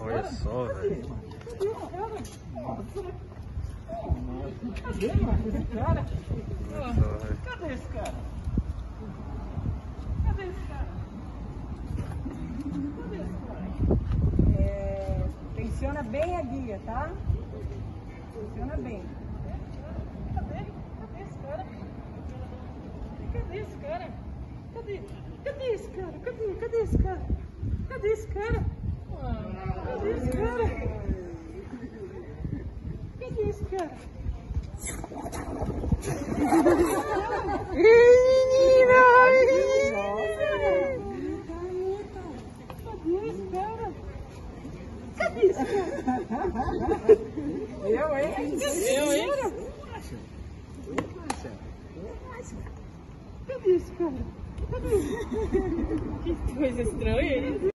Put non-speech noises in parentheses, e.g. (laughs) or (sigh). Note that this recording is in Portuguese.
Olha só, velho. Cadê, cara? Só, velho. Cadê esse cara? Cadê esse cara? Cadê esse cara? É, tensiona bem a guia, tá? Tensiona bem. Cadê? Cadê esse cara? Cadê esse cara? Cadê? Cadê esse cara? Cadê? Cadê esse cara? Cadê esse cara? Cadê esse cara? Cadê esse cara? Cadê esse cara? Cadê esse cara? Eu, hein? Eu, hein? Cadê esse cara? (laughs) Que coisa estranha, hein?